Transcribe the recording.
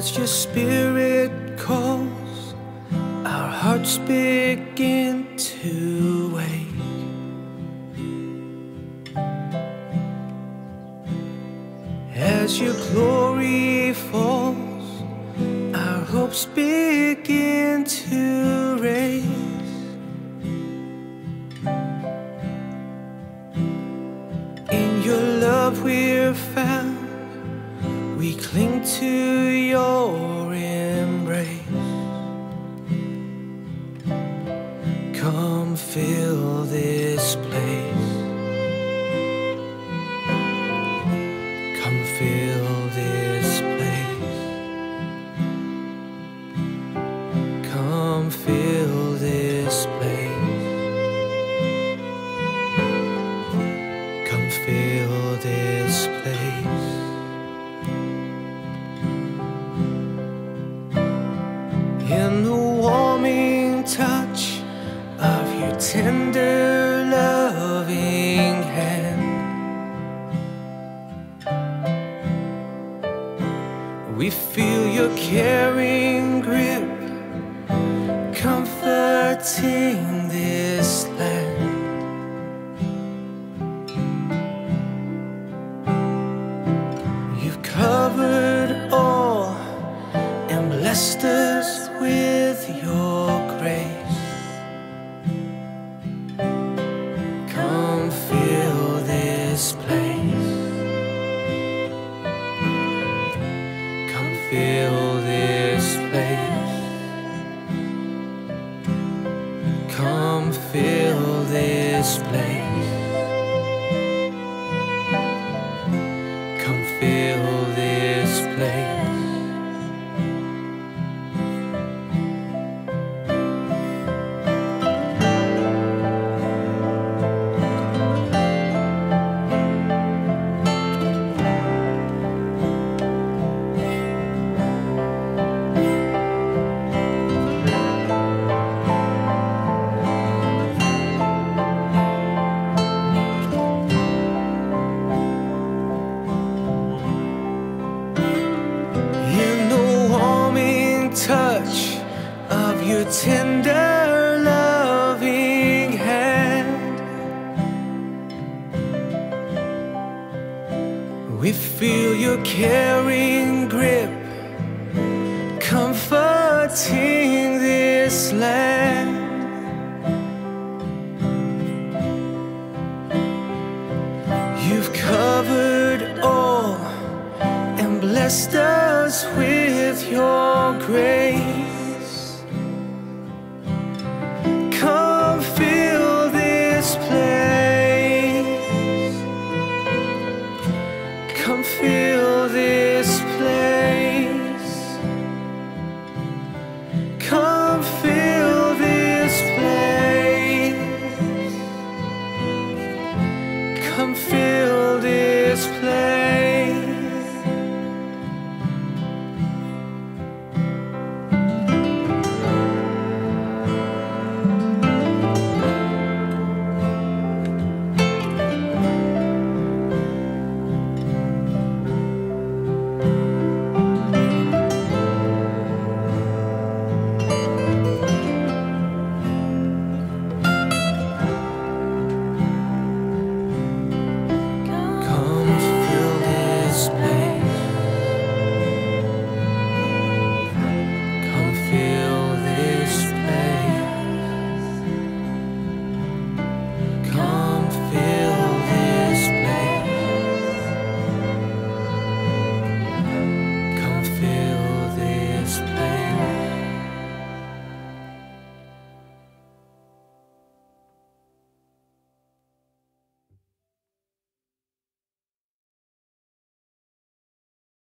As your spirit calls, our hearts begin to wake. As your glory falls, our hopes begin to raise. In your love we're found, cling to your embrace. Come fill this place. Come fill tender, loving hand. We feel your caring grip, comforting fill this place. touch of your tender loving hand. We feel your caring grip comforting this land. You've covered all and blessed us with your grace. can feel this place.